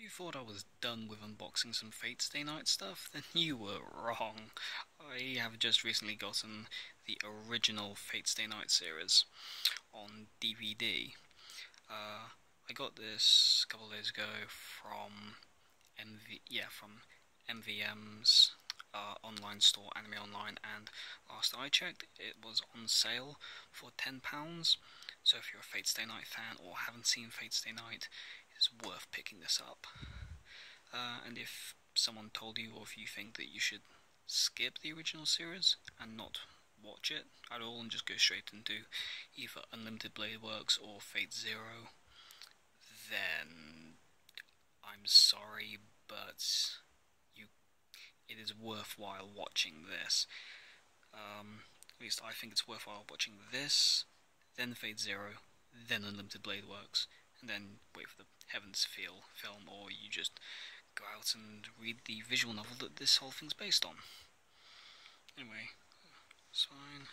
you thought I was done with unboxing some Fate Stay Night stuff, then you were wrong. I have just recently gotten the original Fate Stay Night series on DVD. Uh, I got this a couple of days ago from MV, yeah, from MVM's uh, online store, Anime Online, and last I checked, it was on sale for £10. So if you're a Fate Stay Night fan or haven't seen Fate Stay Night, it's worth picking this up. Uh, and if someone told you, or if you think that you should skip the original series and not watch it at all and just go straight into either Unlimited Blade Works or Fate Zero, then I'm sorry, but you, it is worthwhile watching this. Um, at least I think it's worthwhile watching this, then Fate Zero, then Unlimited Blade Works, and then wait for the Heaven's Feel film, or you just go out and read the visual novel that this whole thing's based on. Anyway, it's fine.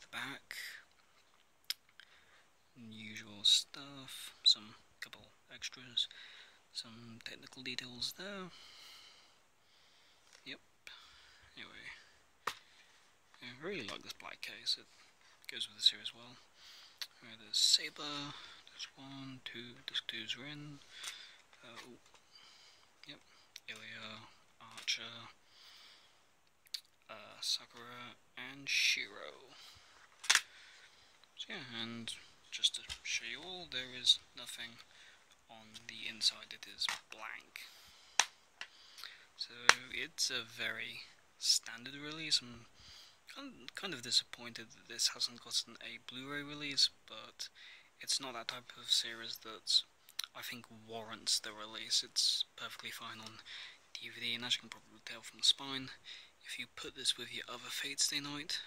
The back, usual stuff, some couple extras, some technical details there. Yep. Anyway, I really like this black case. It goes with the series well. Right, there's Saber, one, two, disc two's Rin. Uh, yep, Ilya, Archer, uh, Sakura, and Shiro. So yeah, and just to show you all, there is nothing on the inside, it is blank. So it's a very standard release. I'm kind of disappointed that this hasn't gotten a Blu-ray release, but it's not that type of series that I think warrants the release. It's perfectly fine on DVD, and as you can probably tell from the spine, if you put this with your other Fate Stay Night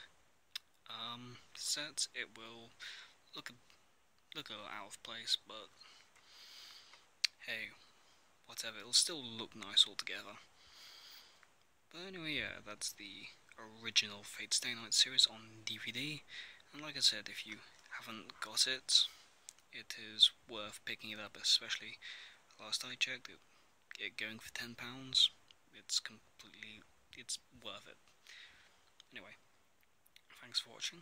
um, sets, it will look a, look a little out of place, but hey, whatever, it'll still look nice altogether. But anyway, yeah, that's the original Fate Stay Night series on DVD, and like I said, if you haven't got it, it is worth picking it up, especially last I checked, it, it going for £10, it's completely, it's worth it. Anyway, thanks for watching.